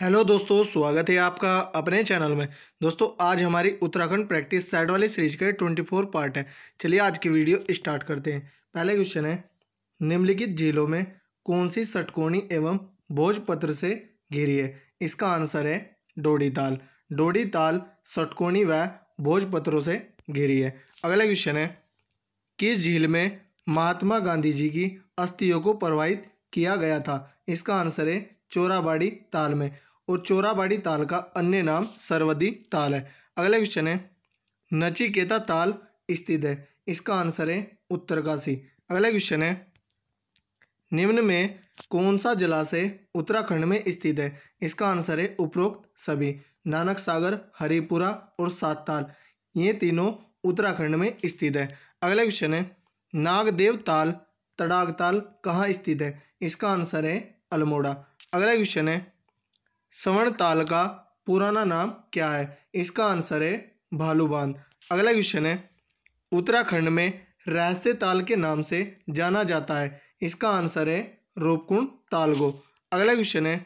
Hello दोस्तों, स्वागत है आपका अपने चैनल में। दोस्तों, आज हमारी उत्तराखंड प्रैक्टिस साइड वाली सीरीज़ के ट्वेंटी फोर पार्ट है। चलिए आज की वीडियो स्टार्ट करते हैं। पहले क्वेश्चन है, निम्नलिखित झीलों में कौन सी षटकोणी एवं भोजपत्र से घिरी है? इसका आंसर है डोडी ताल डोडी ताल षटकोणी व भोजपत्रों से घिरी है। अगला क्वेश्चन है, किस झील में महात्मा गांधी जी की अस्थियों को प्रवाहित किया गया था? इसका आंसर है, चोराबाड़ी ताल में। और चोराबाड़ी ताल का अन्य नाम सरवदी ताल है। अगला क्वेश्चन है, नचिकेता ताल स्थित है। इसका आंसर है उत्तरकाशी। अगला क्वेश्चन है, निम्न में कौन सा जलाशय उत्तराखंड में स्थित है? इसका आंसर है उपरोक्त सभी, नानक सागर, हरिपुरा और सातताल। ये तीनों उत्तराखंड में स्थित है। अगला क्वेश्चन है, नागदेव ताल, तड़ाग ताल कहाँ स्थित है? इसका आंसर है अल्मोड़ा। अगला क्वेश्चन है स्वर्ण ताल का पुराना नाम क्या है? इसका आंसर है भालू बाँध अगला क्वेश्चन है, उत्तराखंड में रहस्य ताल के नाम से जाना जाता है। इसका आंसर है रूपकुंड तालगो। अगला क्वेश्चन है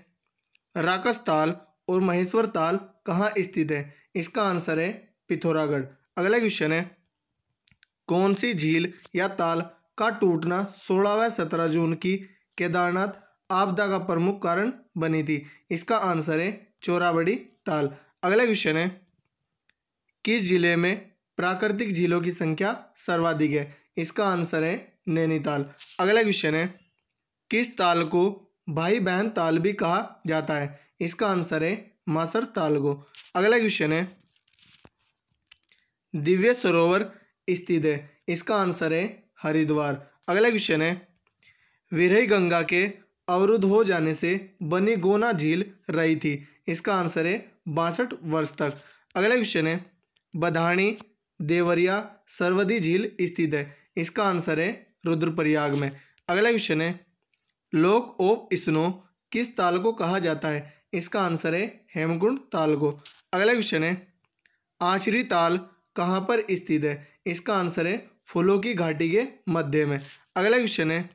राकस ताल और महेश्वर ताल कहाँ स्थित है? इसका आंसर है पिथौरागढ़। अगला क्वेश्चन है, कौन सी झील या ताल का टूटना सोलह व सत्रह जून की केदारनाथ आपदा का प्रमुख कारण बनी थी। इसका आंसर है चोराबड़ी ताल। अगला क्वेश्चन है, किस ज़िले में प्राकृतिक झीलों की संख्या सर्वाधिक है? इसका आंसर है नैनीताल। अगला क्वेश्चन है, किस ताल को भाई बहन ताल भी कहा जाता है? इसका आंसर है मासर ताल को। अगला क्वेश्चन है, दिव्य सरोवर स्थित है। इसका आंसर है हरिद्वार। अगला क्वेश्चन है, विरही गंगा के अवरुद्ध हो जाने से बनी गोना झील रही थी। इसका आंसर है बासठ वर्ष तक। अगला क्वेश्चन है बधाणी देवरिया, सरवदी झील स्थित है। इसका आंसर है रुद्रप्रयाग में। अगला क्वेश्चन है, लोक ऑफ़ स्नो किस ताल को कहा जाता है? इसका आंसर है हेमकुंड ताल को। अगला क्वेश्चन है आचरी ताल कहाँ पर स्थित है? इसका आंसर है फूलों की घाटी के मध्य में। अगला क्वेश्चन है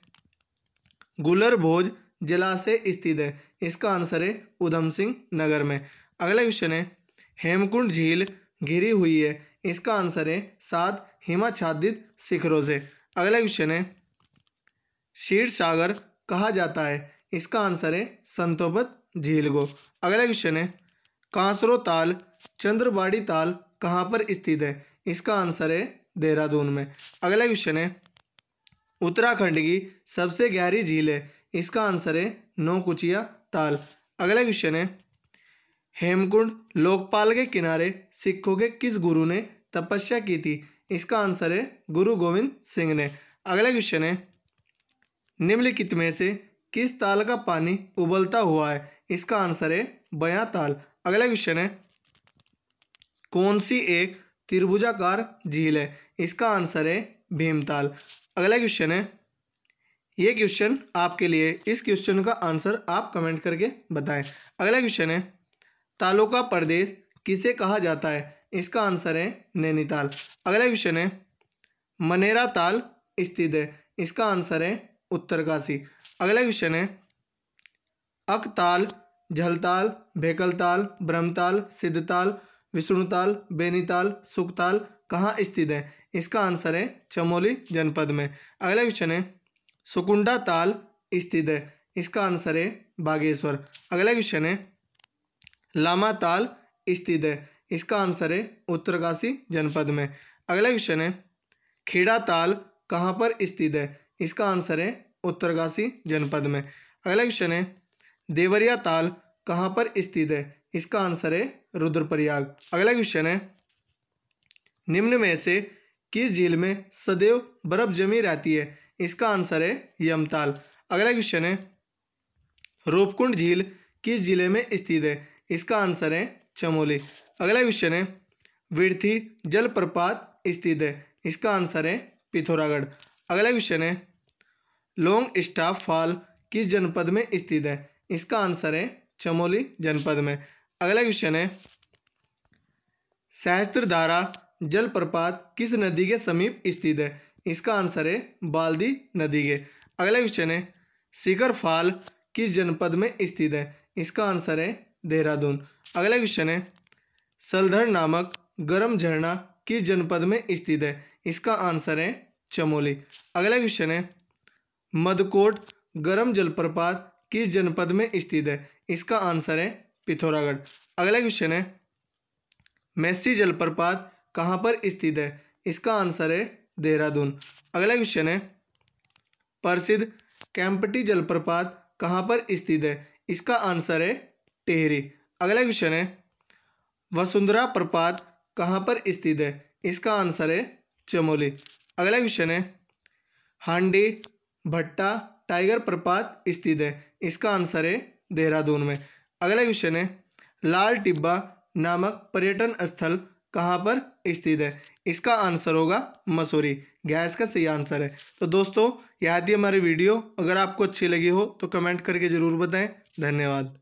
गुलर भोज जलाशय स्थित है। इसका आंसर है उधम सिंह नगर में। अगला क्वेश्चन है, हेमकुंड झील घिरी हुई है। इसका आंसर है सात हिमाच्छादित शिखरों से। अगला क्वेश्चन है, शीर सागर कहा जाता है? इसका आंसर है संतोपत झील को। अगला क्वेश्चन है, कांसरो ताल, चंद्रबाड़ी ताल कहाँ पर स्थित है? इसका आंसर है देहरादून में। अगला क्वेश्चन है उत्तराखंड की सबसे गहरी झील है। इसका आंसर है नौकुचिया ताल। अगला क्वेश्चन है, हेमकुंड लोकपाल के किनारे सिखों के किस गुरु ने तपस्या की थी? इसका आंसर है गुरु गोविंद सिंह ने। अगला क्वेश्चन है, निम्नलिखित में से किस ताल का पानी उबलता हुआ है? इसका आंसर है बया ताल। अगला क्वेश्चन है, कौन सी एक त्रिभुजाकार झील है? इसका आंसर है भीमताल अगला क्वेश्चन है। ये क्वेश्चन आपके लिए, इस क्वेश्चन का आंसर आप कमेंट करके बताएँ। अगला क्वेश्चन है तालों का प्रदेश किसे कहा जाता है? इसका आंसर है नैनीताल। अगला क्वेश्चन है, मनेरा ताल स्थित है। इसका आंसर है उत्तरकाशी। अगला क्वेश्चन है, अकताल, झलताल, भेकलताल, ब्रह्मताल, सिद्धताल, विष्णुताल, बेनीताल, सुखताल कहाँ स्थित है? इसका आंसर है चमोली जनपद में। अगला क्वेश्चन है, सुकुंडा ताल स्थित है। इसका आंसर है बागेश्वर। अगला क्वेश्चन है, लामा ताल स्थित है। इसका आंसर है उत्तरकाशी जनपद में। अगला क्वेश्चन है, खेड़ा ताल कहाँ पर स्थित है? इसका आंसर है उत्तरकाशी जनपद में। अगला क्वेश्चन है, देवरिया ताल कहाँ पर स्थित है? इसका आंसर है रुद्रप्रयाग। अगला क्वेश्चन है, निम्न में से किस झील में सदैव बर्फ़ जमी रहती है? इसका आंसर है यमताल। अगला क्वेश्चन है, रूपकुंड झील किस ज़िले में स्थित है? इसका आंसर है चमोली। अगला क्वेश्चन है, विर्थी जलप्रपात स्थित है? इसका आंसर है पिथौरागढ़। अगला क्वेश्चन है लोंग स्टाफ फॉल किस जनपद में स्थित है? इसका आंसर है चमोली जनपद में। अगला क्वेश्चन है, सहस्त्रधारा जलप्रपात किस नदी के समीप स्थित है? इसका आंसर है बाल्दी नदी के। अगला क्वेश्चन है, शिखर फाल किस जनपद में स्थित है? इसका आंसर है देहरादून। अगला क्वेश्चन है, सलधर नामक गर्म झरना किस जनपद में स्थित है? इसका आंसर है चमोली। अगला क्वेश्चन है, मदकोट गर्म जलप्रपात किस जनपद में स्थित है? इसका आंसर है पिथौरागढ़। अगला क्वेश्चन है, मैसी जलप्रपात कहाँ पर स्थित है? इसका आंसर है देहरादून। अगला क्वेश्चन है, प्रसिद्ध कैंपटी जलप्रपात कहाँ पर स्थित है? इसका आंसर है टेहरी। अगला क्वेश्चन है, वसुंधरा प्रपात कहाँ पर स्थित है? इसका आंसर है चमोली। अगला क्वेश्चन है, हांडी भट्टा टाइगर प्रपात स्थित है? इसका आंसर है देहरादून में। अगला क्वेश्चन है, लाल टिब्बा नामक पर्यटन स्थल कहाँ पर स्थित है? इसका आंसर होगा मसूरी। गैस का सही आंसर है। तो दोस्तों यह थी हमारी वीडियो। अगर आपको अच्छी लगी हो तो कमेंट करके ज़रूर बताएँ। धन्यवाद।